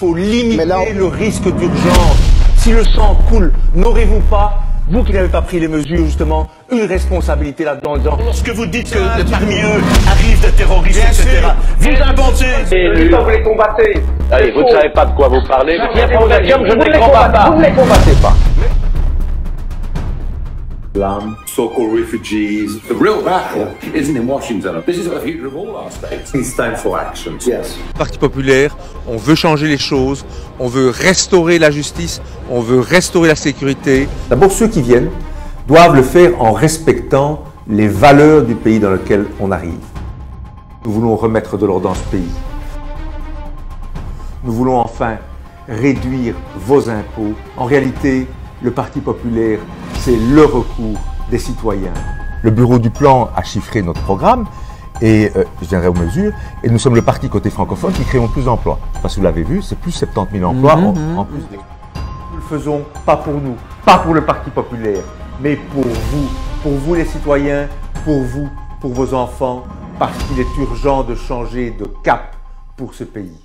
Il faut limiter le risque d'urgence. Si le sang coule, n'aurez-vous pas, vous qui n'avez pas pris les mesures justement, une responsabilité là-dedans Lorsque vous dites que parmi eux arrivent des terroristes, Bien etc., sûr. vous inventez. Vous les combattez. Allez, vous ne savez pas de quoi vous parlez. Non, mais vous ne les combattez- pas. Vous ne les combattez pas. So-called refugees. The real battle isn't in Washington. This is the future of all our states. It's time for action. yes. Parti populaire, on veut changer les choses, on veut restaurer la justice, on veut restaurer la sécurité. D'abord, ceux qui viennent doivent le faire en respectant les valeurs du pays dans lequel on arrive. Nous voulons remettre de l'ordre dans ce pays. Nous voulons enfin réduire vos impôts. En réalité, le Parti populaire, c'est le recours des citoyens. Le bureau du plan a chiffré notre programme et euh, je viendrai aux mesures. Et nous sommes le parti côté francophone qui créons plus d'emplois. Parce que vous l'avez vu, c'est plus 70 000 emplois en, en plus. des- Nous le faisons pas pour nous, pas pour le Parti populaire, mais pour vous, pour vous les citoyens, pour vous, pour vos enfants, parce qu'il est urgent de changer de cap pour ce pays.